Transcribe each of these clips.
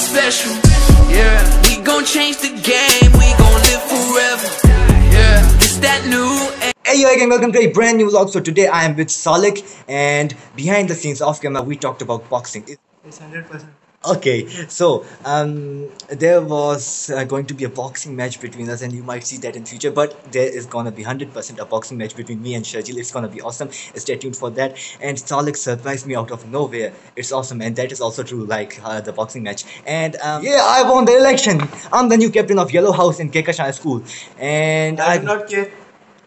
special. Yeah, we gon' change the game, we gon' live forever. Yeah, it's that new. Hey yo again, welcome to a brand new vlog. So today I am with Salik and behind the scenes off camera we talked about boxing. It's hundred percent. Okay, so um, there was uh, going to be a boxing match between us, and you might see that in future. But there is gonna be hundred percent a boxing match between me and Shajil. It's gonna be awesome. Stay tuned for that. And Salik surprised me out of nowhere. It's awesome, and that is also true. Like uh, the boxing match. And um, yeah, I won the election. I'm the new captain of Yellow House in Kehkashan School, and I I not care.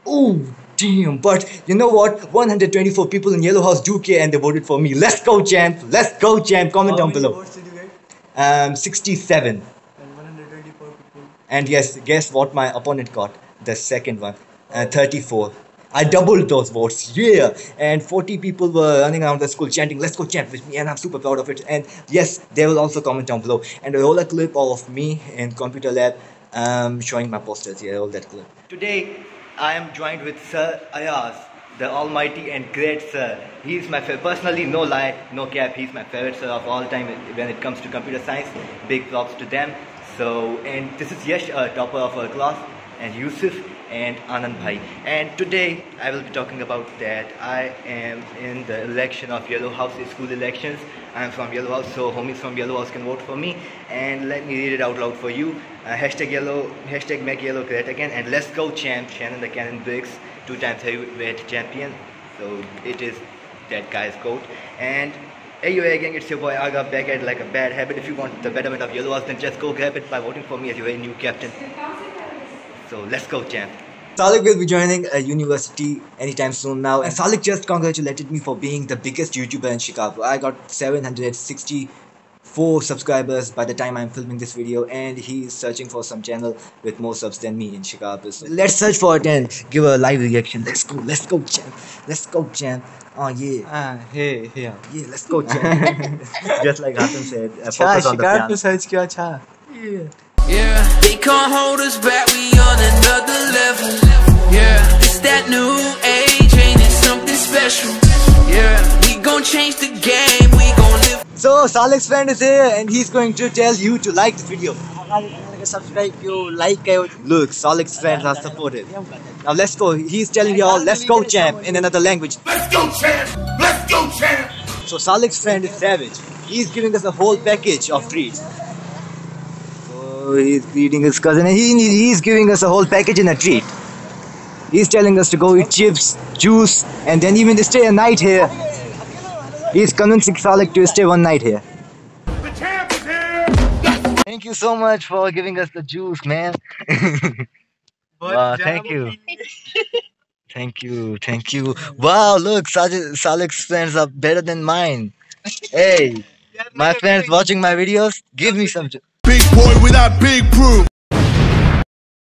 Oh, damn. But you know what? 124 people in Yellow House do care and they voted for me. Let's go, champ. Let's go, champ. Comment How down many below. votes did you get? Um, 67. And 124 people. And yes, guess what my opponent got? The second one. Uh, 34. I doubled those votes, yeah. And 40 people were running around the school chanting, Let's go, champ, with me. And I'm super proud of it. And yes, they will also comment down below. And roll a clip of me in computer lab um, showing my posters. Yeah, all that clip. Today, I am joined with Sir Ayaz, the almighty and great sir. He's my fa- personally, no lie, no cap. He's my favorite sir of all time when it comes to computer science. Big props to them. So, and this is Yash, a topper of our class, and Yusuf and Anand Bhai. And today I will be talking about that I am in the election of Yellow House school elections. I am from Yellow House, so homies from Yellow House can vote for me. And let me read it out loud for you. Uh, hashtag yellow, hashtag make yellow great again, and let's go champ, Shannon the Cannon Briggs, two times heavyweight champion. So it is that guy's goat. And AUA gang, it's your boy Agha back at like a bad habit. If you want the betterment of Yellow House, then just go grab it by voting for me as your new captain. So let's go, champ. Salik will be joining a university anytime soon now and Salik just congratulated me for being the biggest YouTuber in Shikarpur. I got 764 subscribers by the time I'm filming this video and he's searching for some channel with more subs than me in Shikarpur. So let's search for it and give a live reaction. Let's go, let's go champ, let's go champ. Oh yeah. Ah, hey, hey. Yeah, let's go champ. just like Hatem said, uh, focus on the search kiya, cha. Yeah. Yeah, they can't hold us back, we on another level. Yeah, it's that new age, ain't it something special? Yeah, we gon' change the game, we gon' live. So, Salik's friend is here and he's going to tell you to like the video. Subscribe you like Look, Salik's friends are supported. Now let's go. He's telling y'all, let's go, champ, in another language. Let's go, champ! Let's go, champ! So Salik's friend is Savage. He's giving us a whole package of treats. So he's greeting his cousin and he, he's giving us a whole package in a treat. He's telling us to go eat chips, juice, and then even to stay a night here. He's convincing Salik to stay one night here. The champ is here! Thank you so much for giving us the juice, man. Wow, thank you. Thank you, thank you. Wow, look, Salik's friends are better than mine. Hey, my friends watching my videos, give me some. ju- Big boy without big proof.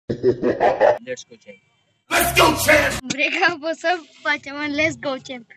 Let's go, champ. Let's go, champ! Breakup was up, Pachaman. Let's go, champ.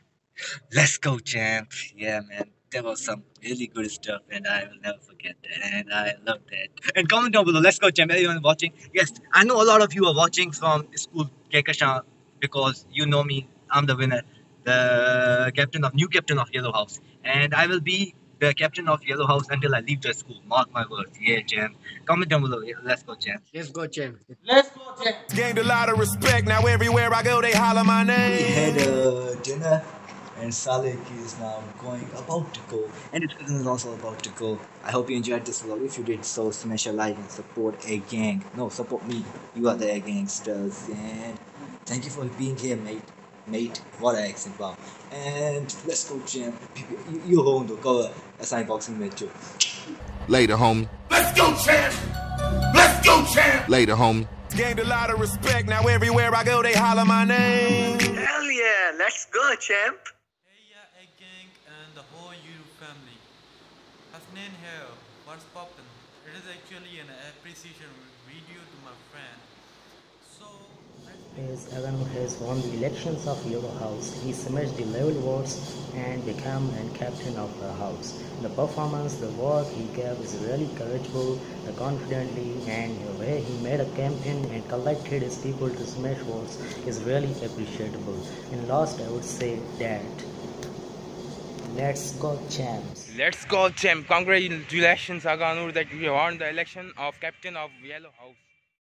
Let's go, champ. Yeah, man. There was some really good stuff, and I will never forget that. And I love that. And comment down below. Let's go, champ. Everyone watching. Yes, I know a lot of you are watching from school Kehkashan because you know me. I'm the winner, the captain of new captain of Yellow House, and I will be the captain of Yellow House until I leave the school. Mark my words. Yeah, champ. Comment down below. Yeah, let's go, champ. Let's go champ. Let's go, champ. Gained a lot of respect. Now everywhere I go, they holler my name. We had a dinner, and Salik is now going about to go, and his cousin is also about to go. I hope you enjoyed this vlog. If you did so, smash a like and support a gang. No, support me. You are the gangsters, and thank you for being here, mate. Mate, what an accent, wow. And let's go, champ. You, you hold the cover. Assign boxing match. too. Later, homie. Let's go, champ! Let's go, champ! Later, homie. Gained a lot of respect. Now everywhere I go, they holler my name. Hell yeah, let's go, champ. Hey yeah, Egg Gang and the whole YouTube family. Hasnain here, what's poppin'? It is actually an appreciation video to my friend. So, is Evan who has won the elections of Yellow House. He smashed the level votes and became an captain of the house. The performance, the work he gave is really courageable, the confidently, and the way he made a campaign and collected his people to smash votes is really appreciable. In last, I would say that Let's go, champs. Let's go, champ. Congratulations, Agha Noor, that you won the election of captain of Yellow House.